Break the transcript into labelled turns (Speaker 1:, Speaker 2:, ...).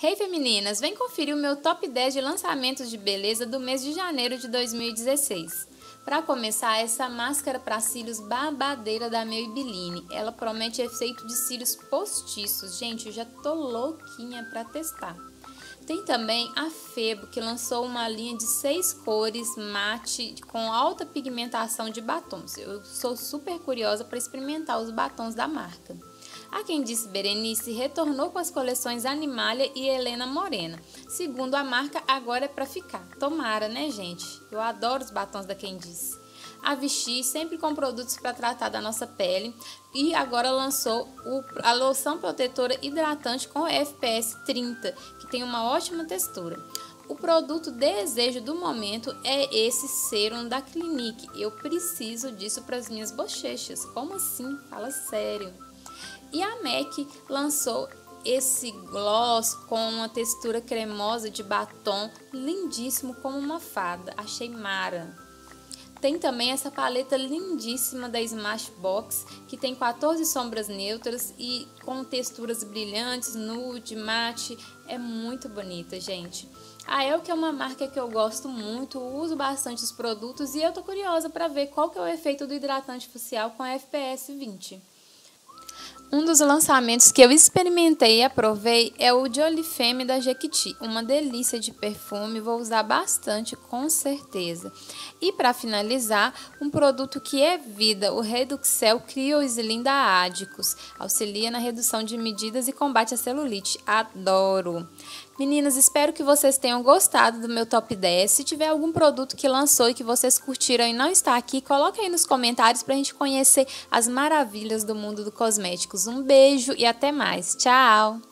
Speaker 1: Hey femininas, vem conferir o meu top 10 de lançamentos de beleza do mês de janeiro de 2016. Para começar, essa máscara para cílios babadeira da Maybelline. Ela promete efeito de cílios postiços. Gente, eu já tô louquinha para testar. Tem também a Febo, que lançou uma linha de seis cores mate com alta pigmentação de batons. Eu sou super curiosa para experimentar os batons da marca. A quem disse Berenice retornou com as coleções Animalia e Helena Morena. Segundo a marca, agora é para ficar. Tomara, né, gente? Eu adoro os batons da Quem disse. A Vichy sempre com produtos para tratar da nossa pele e agora lançou a loção protetora hidratante com FPS 30, que tem uma ótima textura. O produto desejo do momento é esse serum da Clinique. Eu preciso disso para as minhas bochechas. Como assim? Fala sério. E a MAC lançou esse gloss com uma textura cremosa de batom, lindíssimo como uma fada. Achei mara. Tem também essa paleta lindíssima da Smashbox, que tem 14 sombras neutras e com texturas brilhantes, nude, mate. É muito bonita, gente. A Elke é uma marca que eu gosto muito, uso bastante os produtos e eu tô curiosa para ver qual que é o efeito do hidratante facial com a FPS 20. Um dos lançamentos que eu experimentei e aprovei é o de Olifeme da Jequiti. Uma delícia de perfume, vou usar bastante com certeza. E para finalizar, um produto que é vida, o Reduxel Slim da Adicus. Auxilia na redução de medidas e combate a celulite. Adoro! Meninas, espero que vocês tenham gostado do meu top 10. Se tiver algum produto que lançou e que vocês curtiram e não está aqui, coloque aí nos comentários para a gente conhecer as maravilhas do mundo do cosméticos. Um beijo e até mais. Tchau!